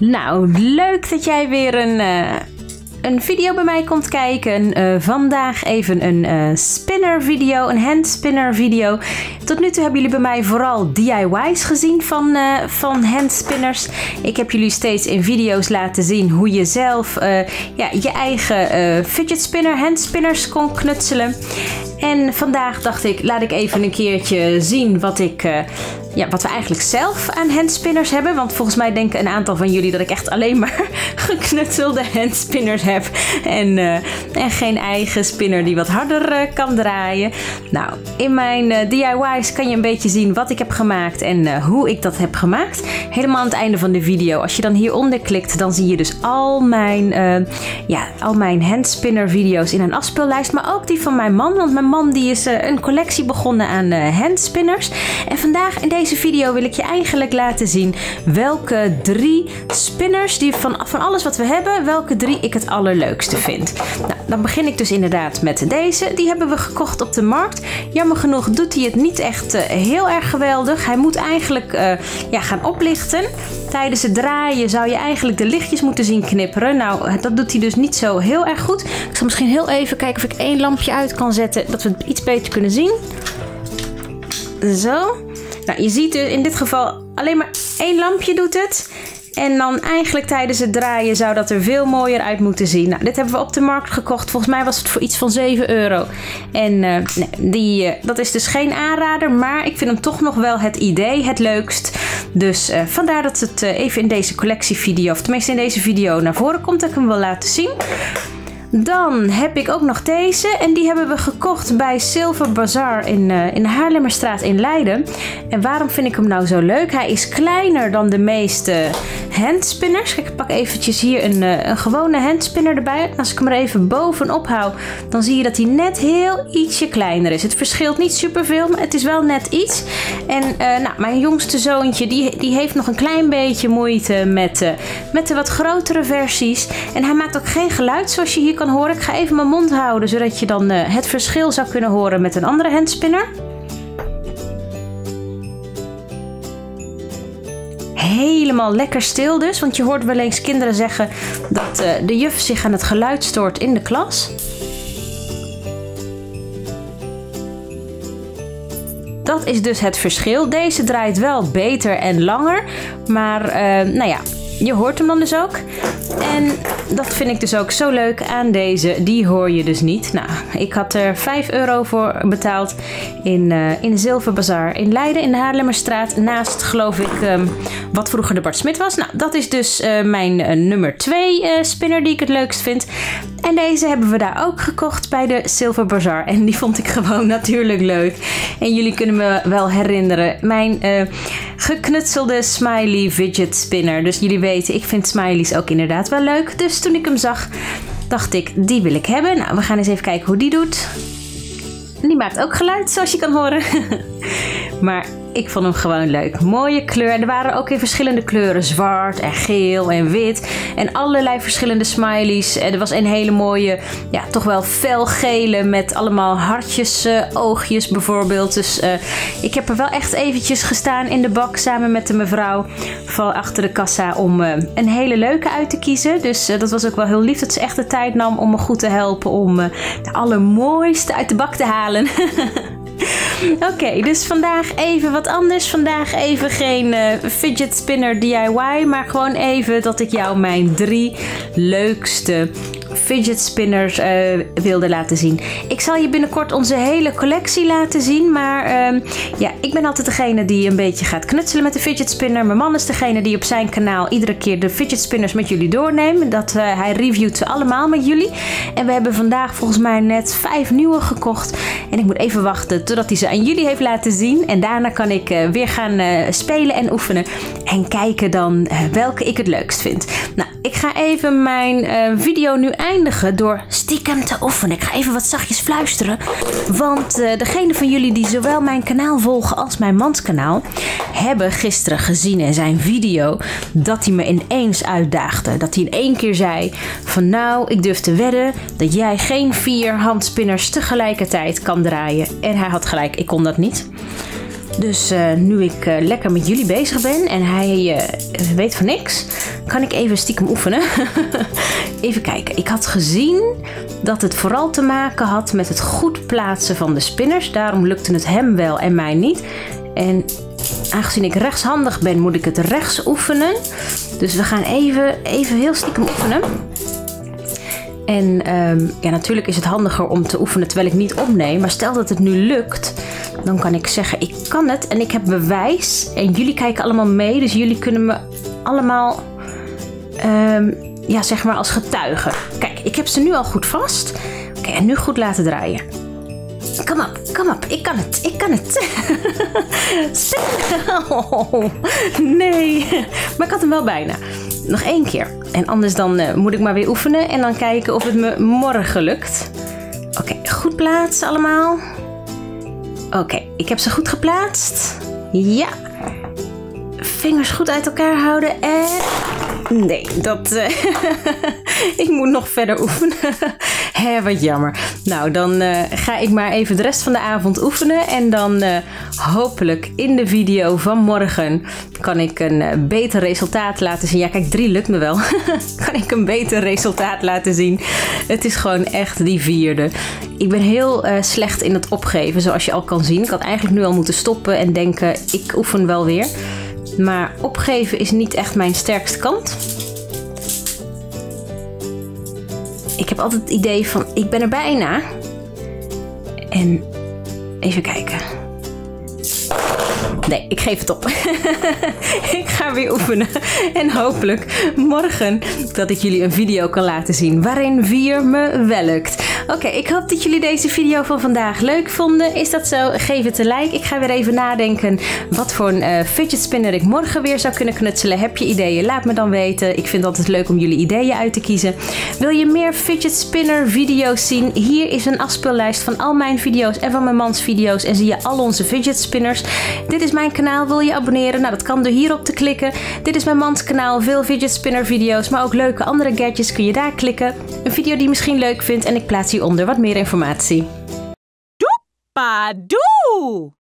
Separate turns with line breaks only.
Nou, leuk dat jij weer een, uh, een video bij mij komt kijken. Uh, vandaag even een uh, spinner video, een hand spinner video. Tot nu toe hebben jullie bij mij vooral DIY's gezien van, van hand spinners. Ik heb jullie steeds in video's laten zien hoe je zelf ja, je eigen fidget spinner, hand spinners kon knutselen. En vandaag dacht ik, laat ik even een keertje zien wat ik ja, wat we eigenlijk zelf aan handspinners hebben. Want volgens mij denken een aantal van jullie dat ik echt alleen maar geknutselde handspinners heb. En, uh, en geen eigen spinner die wat harder uh, kan draaien. Nou, in mijn uh, DIY's kan je een beetje zien wat ik heb gemaakt en hoe ik dat heb gemaakt. Helemaal aan het einde van de video. Als je dan hieronder klikt, dan zie je dus al mijn, ja, al mijn handspinner video's in een afspeellijst. Maar ook die van mijn man. Want mijn man die is een collectie begonnen aan handspinners. En vandaag in deze deze video wil ik je eigenlijk laten zien welke drie spinners die van, van wat we hebben, welke drie ik het allerleukste vind. Nou, dan begin ik dus inderdaad met deze. Die hebben we gekocht op de markt. Jammer genoeg doet hij het niet echt uh, heel erg geweldig. Hij moet eigenlijk uh, ja, gaan oplichten. Tijdens het draaien zou je eigenlijk de lichtjes moeten zien knipperen. Nou, dat doet hij dus niet zo heel erg goed. Ik zal misschien heel even kijken of ik één lampje uit kan zetten, dat we het iets beter kunnen zien. Zo. Nou, je ziet dus in dit geval alleen maar één lampje doet het. En dan eigenlijk tijdens het draaien zou dat er veel mooier uit moeten zien. Nou, dit hebben we op de markt gekocht. Volgens mij was het voor iets van 7 euro. En nee, die, uh, dat is dus geen aanrader. Maar ik vind hem toch nog wel het idee het leukst. Dus uh, vandaar dat het even in deze collectievideo, of tenminste in deze video, naar voren komt. Dat ik hem wil laten zien. Dan heb ik ook nog deze. En die hebben we gekocht bij Silver Bazaar in, in de Haarlemmerstraat in Leiden. En waarom vind ik hem nou zo leuk? Hij is kleiner dan de meeste handspinners. Ik pak eventjes hier een, uh, een gewone handspinner erbij. Als ik hem er even bovenop hou, dan zie je dat hij net heel ietsje kleiner is. Het verschilt niet superveel, maar het is wel net iets. En uh, nou, mijn jongste zoontje, die, die heeft nog een klein beetje moeite met, met de wat grotere versies. En hij maakt ook geen geluid zoals je hier kan horen. Ik ga even mijn mond houden, zodat je dan het verschil zou kunnen horen met een andere handspinner. Helemaal lekker stil dus, want je hoort wel eens kinderen zeggen dat uh, de juf zich aan het geluid stoort in de klas. Dat is dus het verschil. Deze draait wel beter en langer, maar uh, nou ja, je hoort hem dan dus ook. En dat vind ik dus ook zo leuk aan deze. Die hoor je dus niet. Nou, ik had er 5 euro voor betaald in, uh, in de Zilverbazaar in Leiden in de Haarlemmerstraat. Naast, geloof ik, um, wat vroeger de Bart Smit was. Nou, dat is dus uh, mijn uh, nummer 2 spinner die ik het leukst vind. En deze hebben we daar ook gekocht bij de Silver Bazaar. En die vond ik gewoon natuurlijk leuk. En jullie kunnen me wel herinneren. Mijn geknutselde smiley fidget spinner. Dus jullie weten, ik vind smileys ook inderdaad wel leuk. Dus toen ik hem zag, dacht ik, die wil ik hebben. Nou, we gaan eens even kijken hoe die doet. Die maakt ook geluid, zoals je kan horen. maar ik vond hem gewoon leuk. Mooie kleur. En er waren ook in verschillende kleuren. Zwart en geel en wit. En allerlei verschillende smileys. En er was een hele mooie, ja, toch wel felgele met allemaal hartjes, uh, oogjes bijvoorbeeld. Dus uh, ik heb er wel echt eventjes gestaan in de bak samen met de mevrouw van achter de kassa om uh, een hele leuke uit te kiezen. Dus dat was ook wel heel lief dat ze echt de tijd nam om me goed te helpen om de allermooiste uit de bak te halen. Oké, dus vandaag even wat anders. Vandaag even geen uh, fidget spinner DIY, maar gewoon even dat ik jou mijn drie leukste fidget spinners uh, wilde laten zien. Ik zal je binnenkort onze hele collectie laten zien. Maar uh, ja, ik ben altijd degene die een beetje gaat knutselen met de fidget spinner. Mijn man is degene die op zijn kanaal iedere keer de fidget spinners met jullie doorneemt. Dat, uh, hij reviewt ze allemaal met jullie. En we hebben vandaag volgens mij net vijf nieuwe gekocht. En ik moet even wachten totdat hij ze aan jullie heeft laten zien. En daarna kan ik uh, weer gaan spelen en oefenen. En kijken dan welke ik het leukst vind. Nou, ik ga even mijn video nu eindigen door stiekem te oefenen. Ik ga even wat zachtjes fluisteren. Want uh, degene van jullie die zowel mijn kanaal volgen als mijn mans kanaal... hebben gisteren gezien in zijn video dat hij me ineens uitdaagde. Dat hij in één keer zei van nou, ik durf te wedden dat jij geen vier handspinners tegelijkertijd kan draaien. En hij had gelijk, ik kon dat niet. Dus uh, nu ik uh, lekker met jullie bezig ben en hij uh, weet van niks, kan ik even stiekem oefenen. even kijken. Ik had gezien dat het vooral te maken had met het goed plaatsen van de spinners. Daarom lukte het hem wel en mij niet. En aangezien ik rechtshandig ben, moet ik het rechts oefenen. Dus we gaan even, even heel stiekem oefenen. En um, ja, natuurlijk is het handiger om te oefenen terwijl ik niet opneem. Maar stel dat het nu lukt, dan kan ik zeggen: ik kan het en ik heb bewijs. En jullie kijken allemaal mee, dus jullie kunnen me allemaal, um, ja, zeg maar als getuigen. Kijk, ik heb ze nu al goed vast. Oké, en nu goed laten draaien. Kom op, kom op, ik kan het, ik kan het. nee, maar ik had hem wel bijna. Nog één keer. En anders dan uh, moet ik maar weer oefenen en dan kijken of het me morgen lukt. Oké, goed plaatsen allemaal. Oké, ik heb ze goed geplaatst. Ja. Vingers goed uit elkaar houden en... Nee, dat... Uh, ik moet nog verder oefenen. Hé, wat jammer. Nou, dan uh, ga ik maar even de rest van de avond oefenen. En dan uh, hopelijk in de video van morgen kan ik een beter resultaat laten zien. Ja, kijk, drie lukt me wel. kan ik een beter resultaat laten zien. Het is gewoon echt die vierde. Ik ben heel slecht in het opgeven, zoals je al kan zien. Ik had eigenlijk nu al moeten stoppen en denken, ik oefen wel weer. Maar opgeven is niet echt mijn sterkste kant. Ik heb altijd het idee van ik ben er bijna. En even kijken. Nee, ik geef het op. ik ga weer oefenen. En hopelijk morgen dat ik jullie een video kan laten zien waarin 4 me wel lukt. Oké, ik hoop dat jullie deze video van vandaag leuk vonden. Is dat zo? Geef het een like. Ik ga weer even nadenken wat voor een uh, fidget spinner ik morgen weer zou kunnen knutselen. Heb je ideeën? Laat me dan weten. Ik vind het altijd leuk om jullie ideeën uit te kiezen. Wil je meer fidget spinner video's zien? Hier is een afspeellijst van al mijn video's en van mijn mans video's. En zie je al onze fidget spinners. Dit is mijn kanaal. Wil je abonneren? Nou, dat kan door hierop te klikken. Dit is mijn mans kanaal. Veel fidget spinner video's, maar ook leuke andere gadgets kun je daar klikken. Een video die je misschien leuk vindt en ik plaats hieronder wat meer informatie.
Doepa doe!